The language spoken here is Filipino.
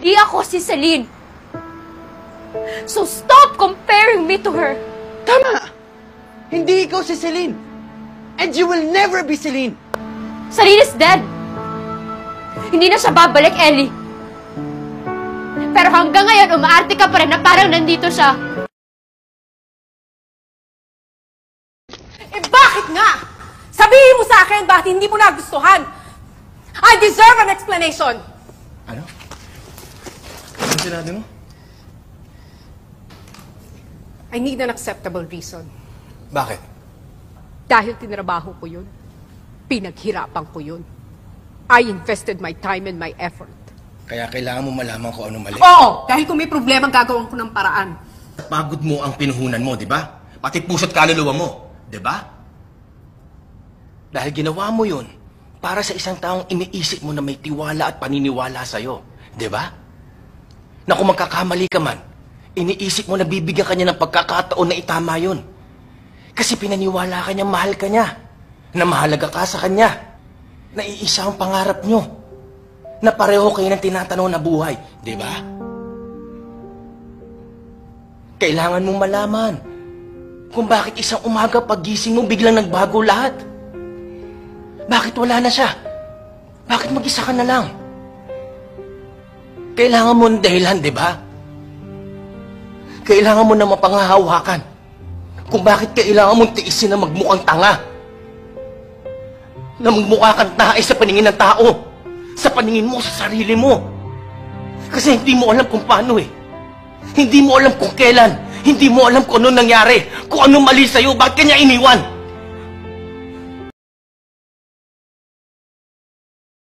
Hindi ako si Celine. So stop comparing me to her. Tama! Hindi ikaw si Celine. And you will never be Celine. Celine is dead. Hindi na siya babalik, Ellie. Pero hanggang ngayon, umaarte ka pa rin na parang nandito siya. Eh bakit nga? Sabihin mo sa akin bakit hindi mo nagustuhan. I deserve an explanation. Ano? Ano sinabi mo? I need an acceptable reason. Bakit? Dahil tinrabaho ko yun. Pinaghirapan ko yun. I invested my time and my effort. Kaya kailangan mo malaman kung ano mali. Oo, dahil kung may problema, gagawin ko ng paraan. Pagod mo ang pinuhunan mo, di ba? Pati puso't kaluluwa mo, di ba? Dahil ginawa mo yun para sa isang taong iniisip mo na may tiwala at paniniwala sa'yo, di ba? Na kung magkakamali ka man, iniisip mo na bibigyan ka niya ng pagkakataon na itama yun. Kasi pinaniwala ka niya, mahal ka niya. Na mahalaga ka sa kanya. Na iisa ang pangarap niyo. Na pareho kayo ng tinatanong na buhay, di ba? Kailangan mong malaman kung bakit isang umaga pagising mo biglang nagbago lahat. Bakit wala na siya? Bakit mag-isa ka na lang? Kailangan mo ng dahilan, di ba? Kailangan mo na mapangahawakan kung bakit kailangan mong tiisin na magmukhang tanga. Na magmukha kang tae sa paningin ng tao. Sa paningin mo sa sarili mo. Kasi hindi mo alam kung paano eh. Hindi mo alam kung kailan. Hindi mo alam kung ano nangyari. Kung ano mali sa'yo. Bakit kanya iniwan?